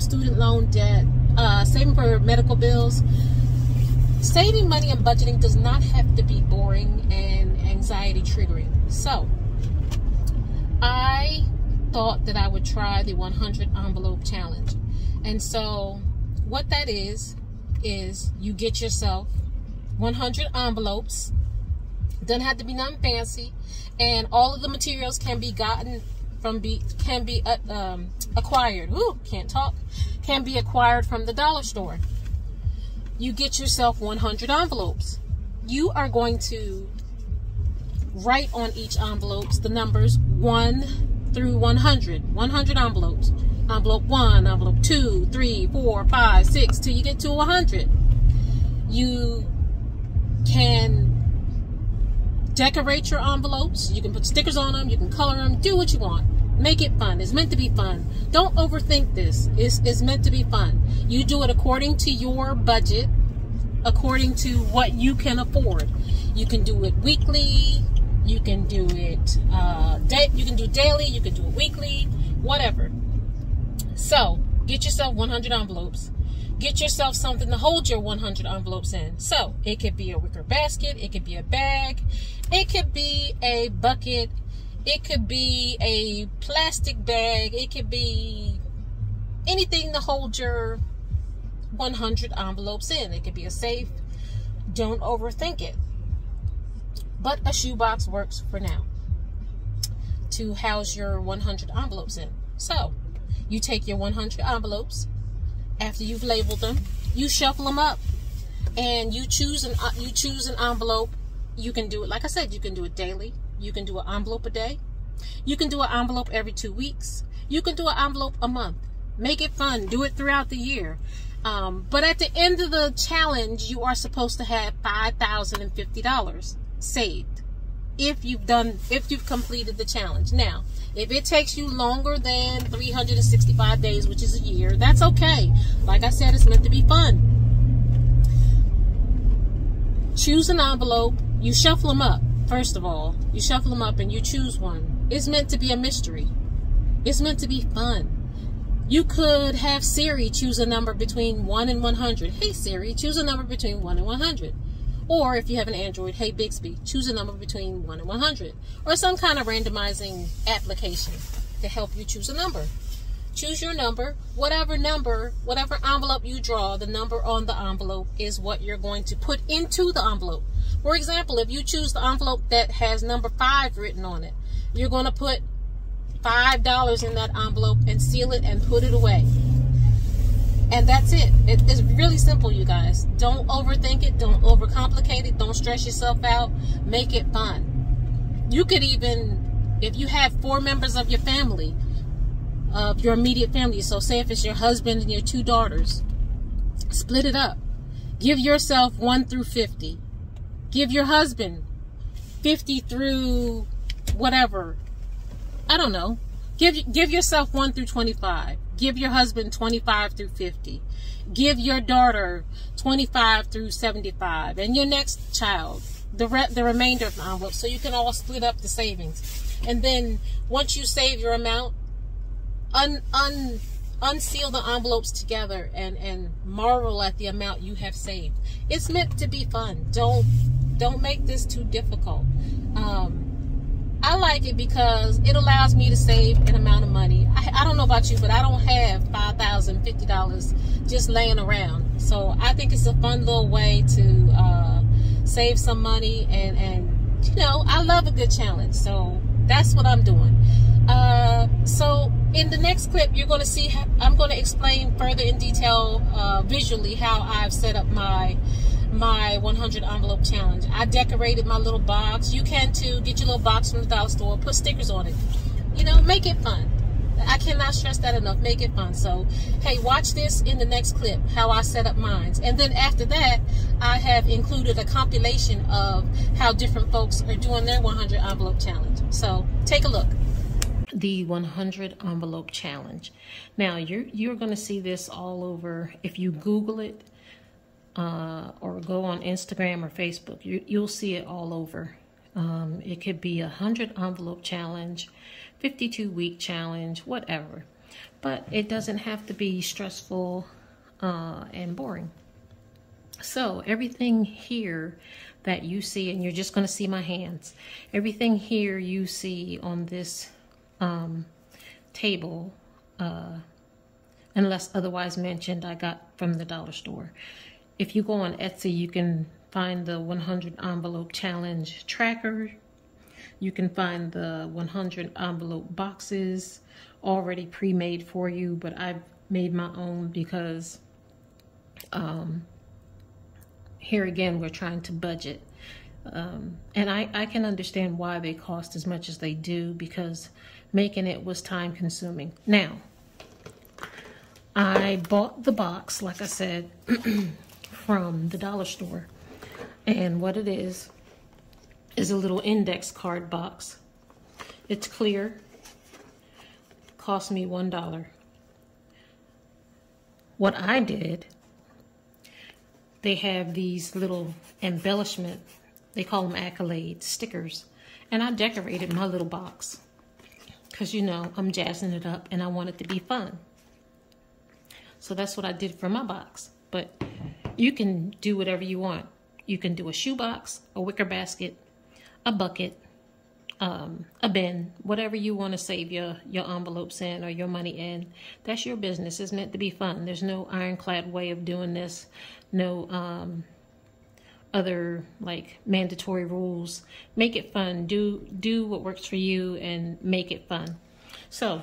some student loan debt, uh, saving for medical bills. Saving money and budgeting does not have to be boring and anxiety triggering. So, I thought that I would try the 100 envelope challenge. And so, what that is, is you get yourself 100 envelopes. Doesn't have to be nothing fancy. And all of the materials can be gotten from be can be uh, um, acquired. Ooh, can't talk. Can be acquired from the dollar store. You get yourself 100 envelopes. You are going to write on each envelopes the numbers 1 through 100. 100 envelopes. Envelope 1, envelope 2, 3, 4, 5, 6, till you get to 100. You can decorate your envelopes. You can put stickers on them. You can color them. Do what you want. Make it fun. It's meant to be fun. Don't overthink this. It's, it's meant to be fun. You do it according to your budget, according to what you can afford. You can do it weekly. You can do it uh, day. You can do daily. You can do it weekly. Whatever. So get yourself 100 envelopes get yourself something to hold your 100 envelopes in. So it could be a wicker basket, it could be a bag, it could be a bucket, it could be a plastic bag, it could be anything to hold your 100 envelopes in. It could be a safe. Don't overthink it. But a shoebox works for now to house your 100 envelopes in. So you take your 100 envelopes after you've labeled them, you shuffle them up and you choose an uh, you choose an envelope. You can do it like I said, you can do it daily. You can do an envelope a day. You can do an envelope every 2 weeks. You can do an envelope a month. Make it fun. Do it throughout the year. Um, but at the end of the challenge, you are supposed to have $5,050 saved if you've done if you've completed the challenge. Now, if it takes you longer than 365 days, which is a year, that's okay. Like I said, it's meant to be fun. Choose an envelope. You shuffle them up, first of all. You shuffle them up and you choose one. It's meant to be a mystery. It's meant to be fun. You could have Siri choose a number between 1 and 100. Hey Siri, choose a number between 1 and 100. Or if you have an Android, hey Bixby, choose a number between 1 and 100. Or some kind of randomizing application to help you choose a number. Choose your number. Whatever number, whatever envelope you draw, the number on the envelope is what you're going to put into the envelope. For example, if you choose the envelope that has number 5 written on it, you're going to put $5 in that envelope and seal it and put it away. And that's it. it. It's really simple, you guys. Don't overthink it. Don't overcomplicate it. Don't stress yourself out. Make it fun. You could even, if you have four members of your family, of your immediate family, so say if it's your husband and your two daughters, split it up. Give yourself 1 through 50. Give your husband 50 through whatever. I don't know. Give give yourself 1 through 25. Give your husband 25 through 50. Give your daughter 25 through 75. And your next child, the, re- the remainder of the envelope. So you can all split up the savings. And then once you save your amount, un, un, unseal the envelopes together and, and marvel at the amount you have saved. It's meant to be fun. Don't, don't make this too difficult. Um, I like it because it allows me to save an amount of money. I, I don't know about you, but I don't have $5,050 just laying around. So I think it's a fun little way to uh, save some money and, and, you know, I love a good challenge. So that's what I'm doing. Uh, so in the next clip, you're going to see, I'm going to explain further in detail uh, visually how I've set up my my 100 envelope challenge. I decorated my little box. You can too. Get your little box from the dollar store. Put stickers on it. You know, make it fun. I cannot stress that enough. Make it fun. So, hey, watch this in the next clip, how I set up mine. And then after that, I have included a compilation of how different folks are doing their 100 envelope challenge. So, take a look. The 100 envelope challenge. Now, you're, you're going to see this all over. If you Google it, uh, or go on Instagram or Facebook. You, you'll see it all over. Um, it could be a 100 envelope challenge, 52 week challenge, whatever. but it doesn't have to be stressful uh, and boring. So everything here that you see, and you're just going to see my hands, everything here you see on this um, table, uh, unless otherwise mentioned, I got from the dollar store. If you go on Etsy, you can find the 100 envelope challenge tracker. You can find the 100 envelope boxes already pre-made for you, but I've made my own because um, here again, we're trying to budget. Um, and I, I can understand why they cost as much as they do because making it was time consuming. Now, I bought the box, like I said, from the dollar store. And what it is, is a little index card box. It's clear. Cost me $1. What I did they have these little embellishment, they call them accolades, stickers. And I decorated my little box because, you know, I'm jazzing it up and I want it to be fun. So that's what I did for my box. But you can do whatever you want. You can do a shoebox, a wicker basket, a bucket, um, a bin, whatever you want to save your, your envelopes in or your money in. That's your business. It's meant to be fun. There's no ironclad way of doing this. No um, other like mandatory rules. Make it fun. Do do what works for you and make it fun. So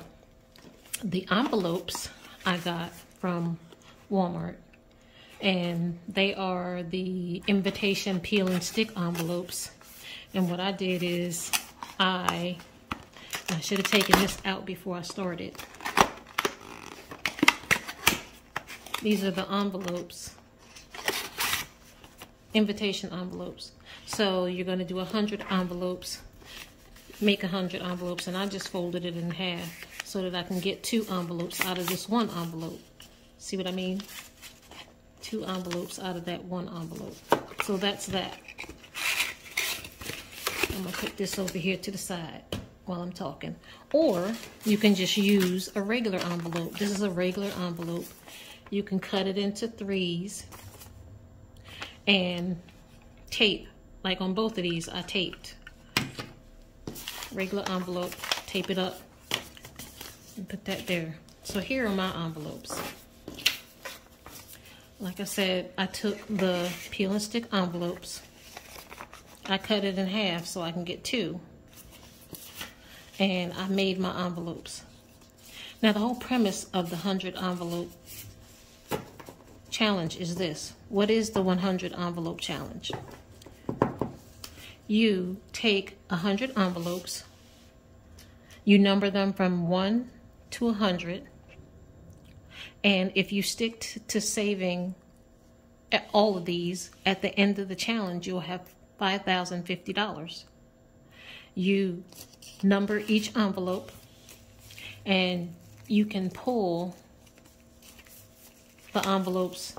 the envelopes I got from Walmart and they are the invitation peel and stick envelopes. And what I did is I, I should have taken this out before I started. These are the envelopes, invitation envelopes. So you're going to do 100 envelopes, make 100 envelopes, and I just folded it in half so that I can get two envelopes out of this one envelope. See what I mean? Two envelopes out of that one envelope. So that's that. I'm going to put this over here to the side while I'm talking. Or you can just use a regular envelope. This is a regular envelope. You can cut it into threes and tape. Like on both of these, I taped. Regular envelope, tape it up, and put that there. So here are my envelopes. Like I said, I took the peel and stick envelopes I cut it in half so I can get two. And I made my envelopes. Now the whole premise of the 100 envelope challenge is this. What is the 100 envelope challenge? You take 100 envelopes, you number them from 1 to 100, and if you stick to saving all of these at the end of the challenge, you'll have $5,050. You number each envelope and you can pull the envelopes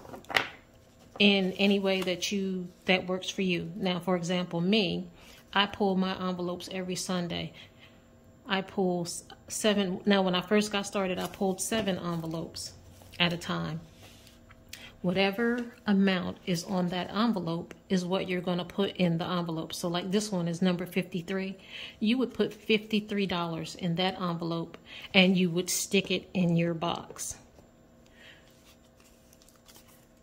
in any way that you that works for you. Now, for example, me, I pull my envelopes every Sunday. I pull seven. Now, when I first got started, I pulled seven envelopes at a time whatever amount is on that envelope is what you're going to put in the envelope. So like this one is number 53. You would put $53 in that envelope and you would stick it in your box.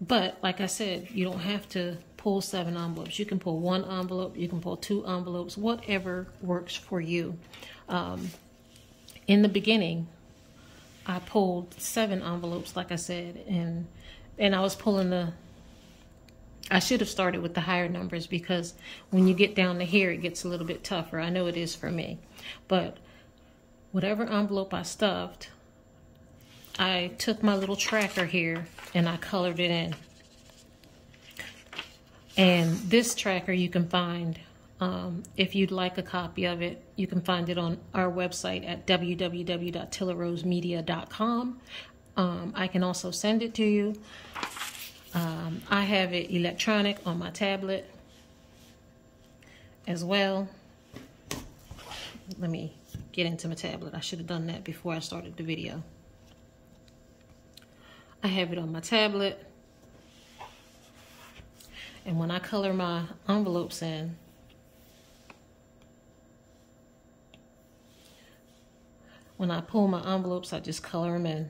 But like I said, you don't have to pull seven envelopes. You can pull one envelope, you can pull two envelopes, whatever works for you. Um, in the beginning, I pulled seven envelopes, like I said, and and I was pulling the I should have started with the higher numbers because when you get down to here, it gets a little bit tougher. I know it is for me. But whatever envelope I stuffed, I took my little tracker here and I colored it in. And this tracker you can find, um, if you'd like a copy of it, you can find it on our website at www.tillarosemedia.com. Um, I can also send it to you. Um, I have it electronic on my tablet as well. Let me get into my tablet. I should have done that before I started the video. I have it on my tablet. And when I color my envelopes in, when I pull my envelopes, I just color them in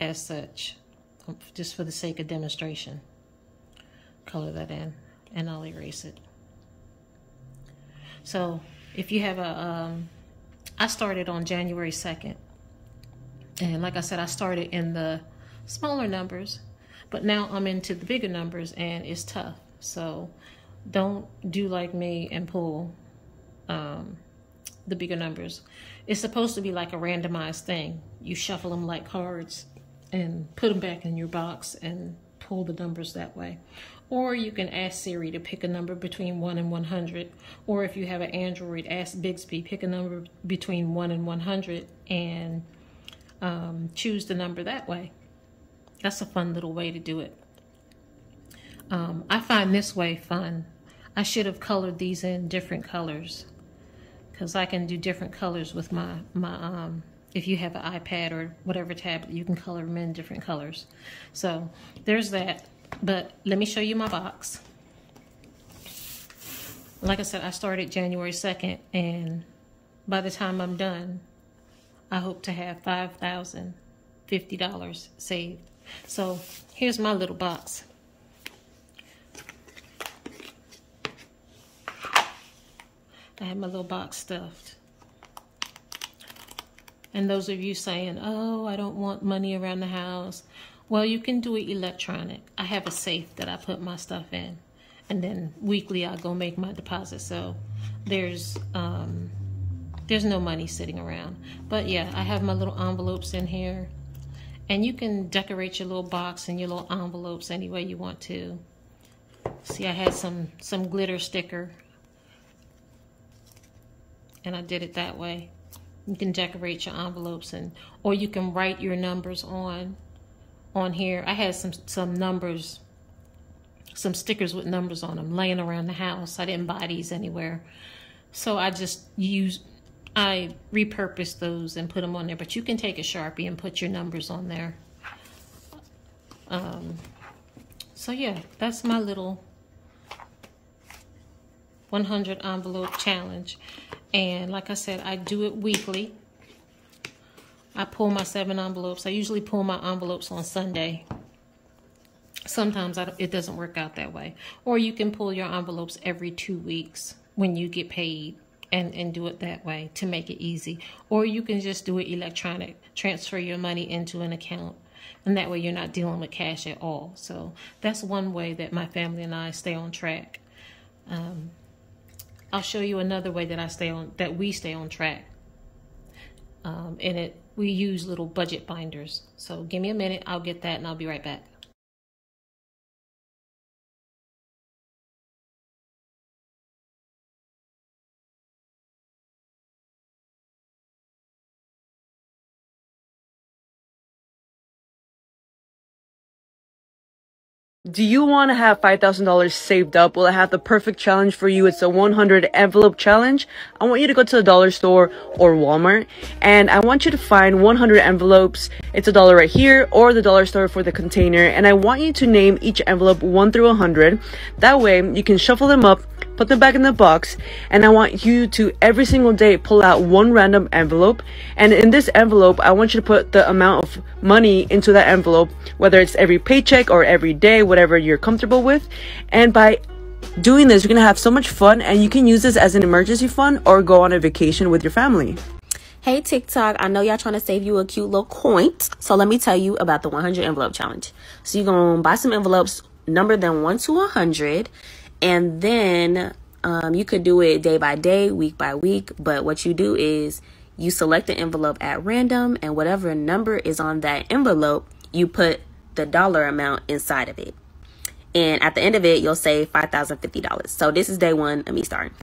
as such, um, just for the sake of demonstration. Color that in, and I'll erase it. So if you have a, um, I started on January 2nd. And like I said, I started in the smaller numbers, but now I'm into the bigger numbers and it's tough. So don't do like me and pull um, the bigger numbers. It's supposed to be like a randomized thing. You shuffle them like cards and put them back in your box and pull the numbers that way. Or you can ask Siri to pick a number between 1 and 100. Or if you have an Android, ask Bixby, pick a number between 1 and 100 and um, choose the number that way. That's a fun little way to do it. Um, I find this way fun. I should have colored these in different colors because I can do different colors with my, my um, if you have an iPad or whatever tablet, you can color them in different colors. So there's that. But let me show you my box. Like I said, I started January 2nd, and by the time I'm done, I hope to have $5,050 saved. So here's my little box. I have my little box stuffed. And those of you saying, oh, I don't want money around the house. Well, you can do it electronic. I have a safe that I put my stuff in. And then weekly I go make my deposit. So there's um, there's no money sitting around. But yeah, I have my little envelopes in here. And you can decorate your little box and your little envelopes any way you want to. See, I had some, some glitter sticker. And I did it that way. You can decorate your envelopes and or you can write your numbers on on here. I had some some numbers some stickers with numbers on them laying around the house. I didn't buy these anywhere. So I just used I repurposed those and put them on there, but you can take a Sharpie and put your numbers on there. Um, so yeah, that's my little 100 envelope challenge. And like I said, I do it weekly. I pull my seven envelopes. I usually pull my envelopes on Sunday. Sometimes it doesn't work out that way. Or you can pull your envelopes every two weeks when you get paid and, and do it that way to make it easy. Or you can just do it electronic, transfer your money into an account. And that way you're not dealing with cash at all. So that's one way that my family and I stay on track. Um, I'll show you another way that I stay on that we stay on track. Um, and it we use little budget binders. So give me a minute, I'll get that and I'll be right back. Do you want to have $5,000 saved up? Well, I have the perfect challenge for you. It's a 100 envelope challenge. I want you to go to the dollar store or Walmart and I want you to find 100 envelopes. It's a dollar right here or the dollar store for the container. And I want you to name each envelope 1 through 100. That way you can shuffle them up put them back in the box and I want you to every single day pull out one random envelope and in this envelope I want you to put the amount of money into that envelope whether it's every paycheck or every day whatever you're comfortable with and by doing this you're gonna have so much fun and you can use this as an emergency fund or go on a vacation with your family Hey TikTok, I know y'all trying to save you a cute little coin. So let me tell you about the 100 envelope challenge. So you're to buy some envelopes number them 1 to 100 and then um, you could do it day by day, week by week. But what you do is you select the envelope at random, and whatever number is on that envelope, you put the dollar amount inside of it. And at the end of it, you'll save $5,050. So this is day one of me starting.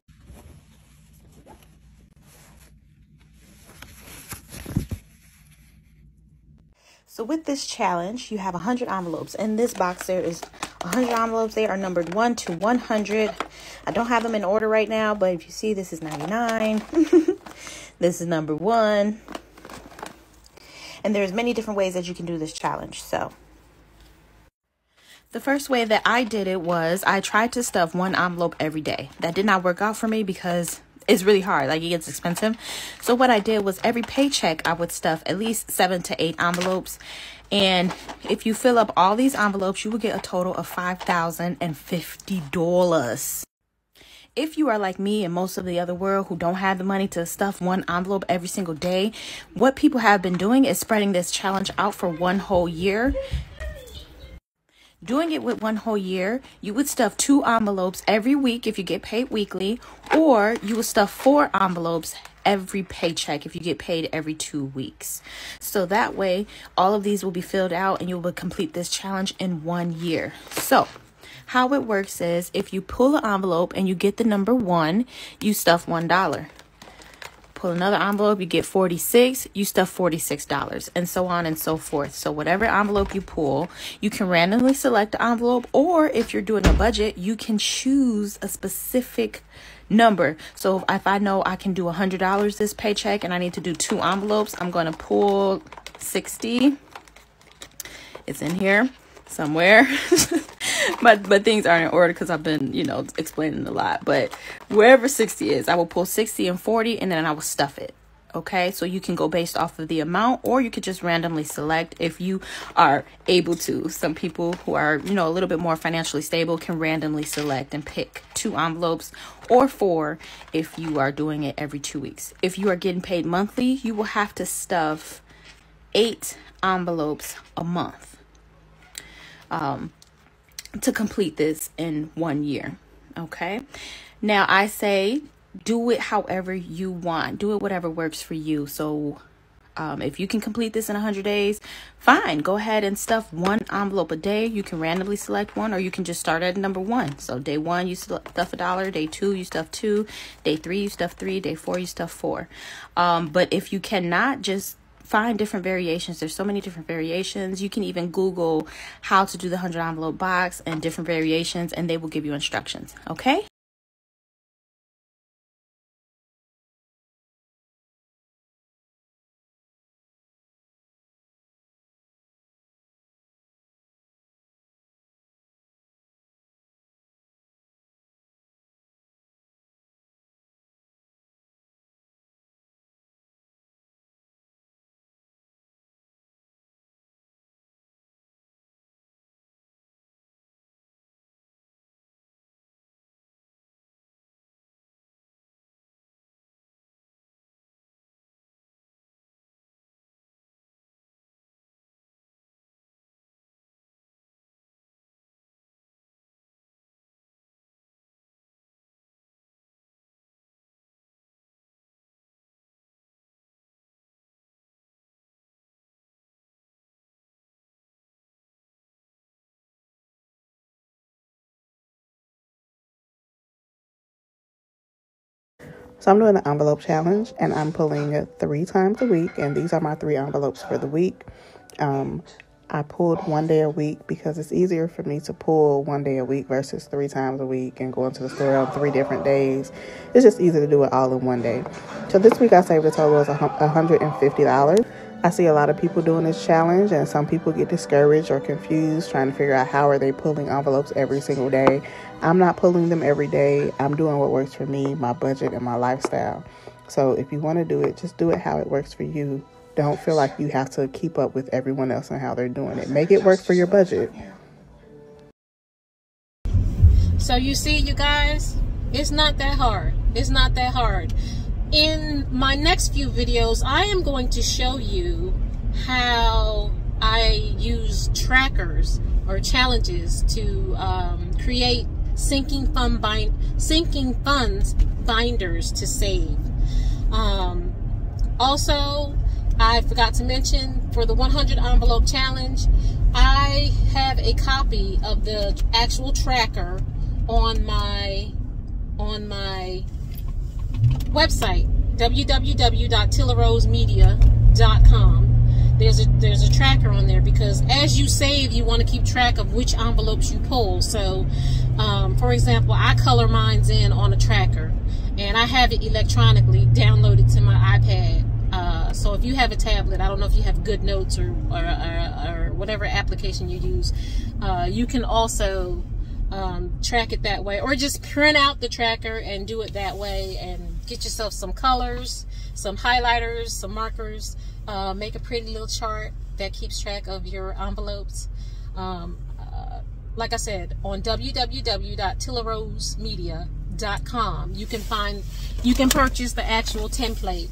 So with this challenge, you have 100 envelopes. In this box, there is 100 envelopes. They are numbered 1 to 100. I don't have them in order right now, but if you see, this is 99. this is number 1. And there's many different ways that you can do this challenge. So the first way that I did it was I tried to stuff one envelope every day. That did not work out for me because it's really hard. Like it gets expensive. So what I did was every paycheck I would stuff at least seven to eight envelopes. And if you fill up all these envelopes, you will get a total of $5,050. If you are like me and most of the other world who don't have the money to stuff one envelope every single day, what people have been doing is spreading this challenge out for one whole year Doing it with one whole year, you would stuff two envelopes every week if you get paid weekly, or you would stuff four envelopes every paycheck if you get paid every two weeks. So that way, all of these will be filled out and you will complete this challenge in one year. So, how it works is if you pull an envelope and you get the number one, you stuff one dollar pull another envelope, you get 46, you stuff $46, and so on and so forth. So whatever envelope you pull, you can randomly select the envelope, or if you're doing a budget, you can choose a specific number. So if I know I can do $100 this paycheck and I need to do two envelopes, I'm going to pull 60. It's in here somewhere. but but things aren't in order because I've been you know explaining a lot. But wherever 60 is, I will pull 60 and 40 and then I will stuff it. Okay, so you can go based off of the amount, or you could just randomly select if you are able to. Some people who are, you know, a little bit more financially stable can randomly select and pick two envelopes or four if you are doing it every two weeks. If you are getting paid monthly, you will have to stuff eight envelopes a month. Um, to complete this in one year. Okay. Now I say do it however you want. Do it whatever works for you. So um, if you can complete this in 100 days, fine. Go ahead and stuff one envelope a day. You can randomly select one, or you can just start at number one. So day one, you stuff a dollar. Day two, you stuff two. Day three, you stuff three. Day four, you stuff four. Um, but if you cannot, just find different variations. There's so many different variations. You can even Google how to do the 100 envelope box and different variations, and they will give you instructions. Okay? So I'm doing an envelope challenge and I'm pulling it three times a week. And these are my three envelopes for the week. Um, I pulled one day a week because it's easier for me to pull one day a week versus three times a week and going to the store on three different days. It's just easy to do it all in one day. So this week I saved a total of $150. I see a lot of people doing this challenge and some people get discouraged or confused trying to figure out how are they pulling envelopes every single day. I'm not pulling them every day. I'm doing what works for me, my budget and my lifestyle. So if you want to do it, just do it how it works for you. Don't feel like you have to keep up with everyone else and how they're doing it. Make it work for your budget. So you see you guys, it's not that hard. It's not that hard in my next few videos, I am going to show you how I use trackers or challenges to um, create sinking fund bind sinking funds binders to save. Um, also, I forgot to mention for the 100 envelope challenge, I have a copy of the actual tracker on my on my website www.tillarosemedia.com there's a there's a tracker on there because as you save you want to keep track of which envelopes you pull. So um, for example I color mines in on a tracker and I have it electronically downloaded to my iPad. Uh, so if you have a tablet, I don't know if you have Good Notes or or, or, or whatever application you use, uh, you can also um, track it that way, or just print out the tracker and do it that way, and get yourself some colors, some highlighters, some markers. Uh, make a pretty little chart that keeps track of your envelopes. Um, uh, like I said, on www.tillarosemedia.com, you can find, you can purchase the actual template,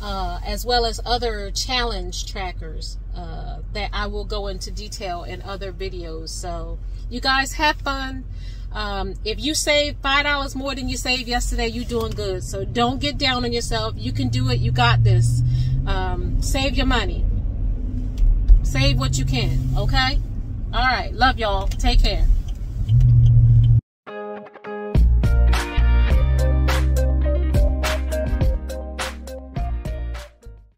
uh, as well as other challenge trackers uh, that I will go into detail in other videos. So you guys have fun. Um, if you save five dollars more than you saved yesterday, you're doing good. So don't get down on yourself. You can do it. You got this. Um, save your money. Save what you can. Okay. All right. Love y'all. Take care.